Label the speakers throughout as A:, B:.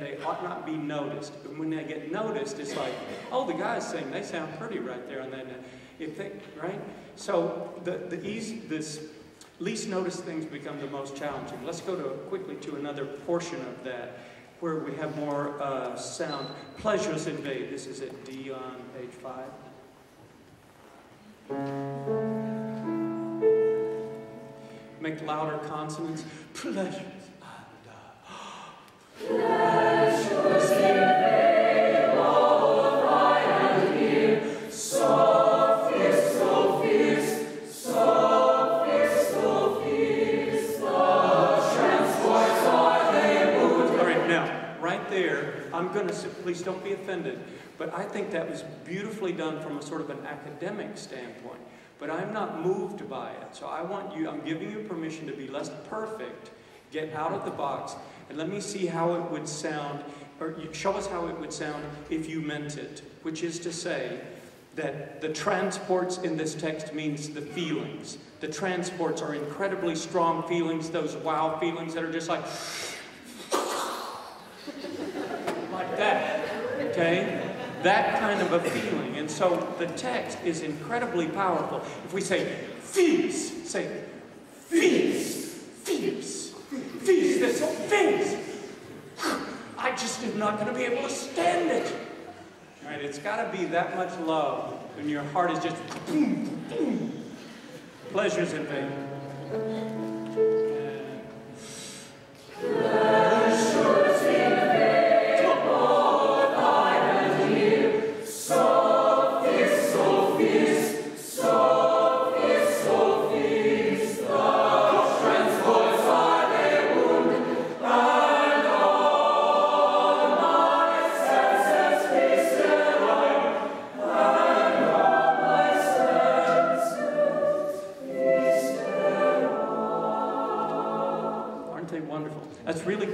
A: they ought not be noticed. But when they get noticed, it's like, oh, the guys sing, they sound pretty right there. And then uh, if they, right? So the, the easy, this least noticed things become the most challenging. Let's go to quickly to another portion of that where we have more uh, sound. Pleasures invade. This is at D on page five. Make louder consonants. Pleasures. I'm going to, please don't be offended, but I think that was beautifully done from a sort of an academic standpoint. But I'm not moved by it. So I want you, I'm giving you permission to be less perfect, get out of the box, and let me see how it would sound, or show us how it would sound if you meant it, which is to say that the transports in this text means the feelings. The transports are incredibly strong feelings, those wow feelings that are just like, like that, okay? That kind of a feeling. And so the text is incredibly powerful. If we say, fees, say, fees, fees, fees, this fees. I just am not going to be able to stand it. Right? It's got to be that much love when your heart is just boom, boom. Pleasures in vain.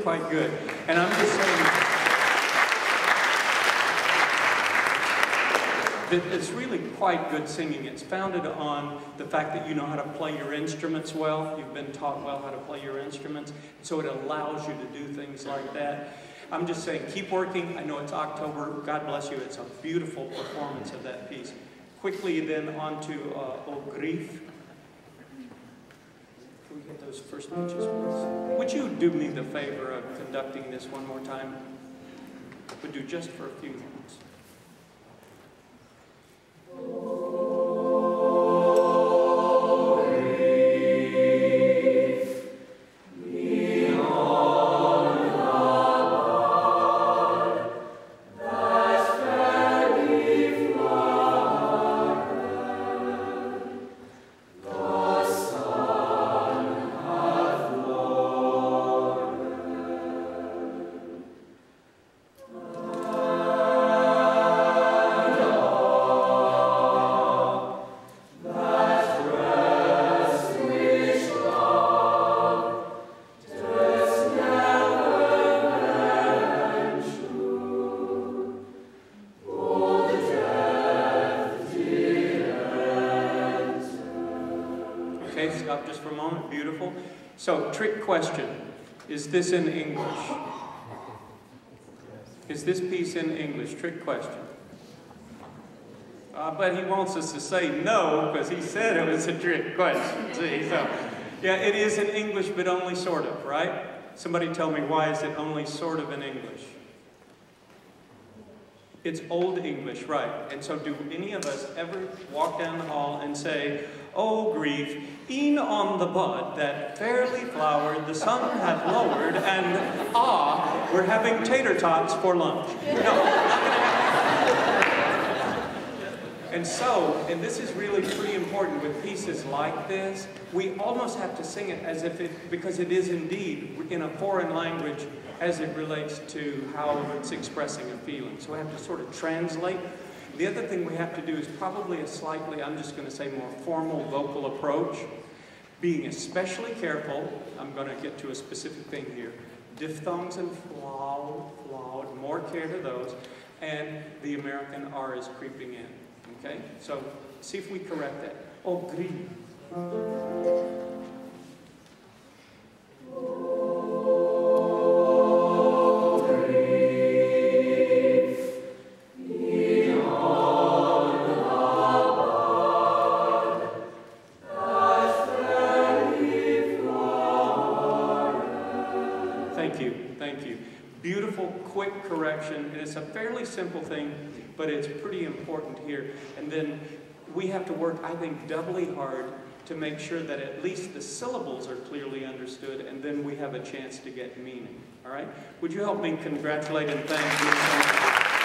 A: Quite good. And I'm just saying that it's really quite good singing. It's founded on the fact that you know how to play your instruments well. You've been taught well how to play your instruments. So it allows you to do things like that. I'm just saying, keep working. I know it's October. God bless you. It's a beautiful performance of that piece. Quickly then on to uh, O Grief get those first pitches? Would you do me the favor of conducting this one more time? Would do just for a few moments. So, trick question. Is this in English? Is this piece in English? Trick question. Uh, but he wants us to say no because he said it was a trick question. See, so yeah, it is in English, but only sort of, right? Somebody tell me why is it only sort of in English? It's Old English, right. And so do any of us ever walk down the hall and say, Oh, grief, e'en on the bud that fairly flowered, the sun had lowered, and ah, we're having tater tots for lunch. No, and so, and this is really pretty important with pieces like this, we almost have to sing it as if it, because it is indeed in a foreign language as it relates to how it's expressing a feeling. So we have to sort of translate. The other thing we have to do is probably a slightly, I'm just going to say more formal vocal approach, being especially careful, I'm going to get to a specific thing here, diphthongs and flowed, flowed, more care to those, and the American R is creeping in. Okay? So see if we correct that. Oh, green. Fairly simple thing, but it's pretty important here. And then we have to work, I think, doubly hard to make sure that at least the syllables are clearly understood, and then we have a chance to get meaning. All right? Would you help me congratulate and thank you?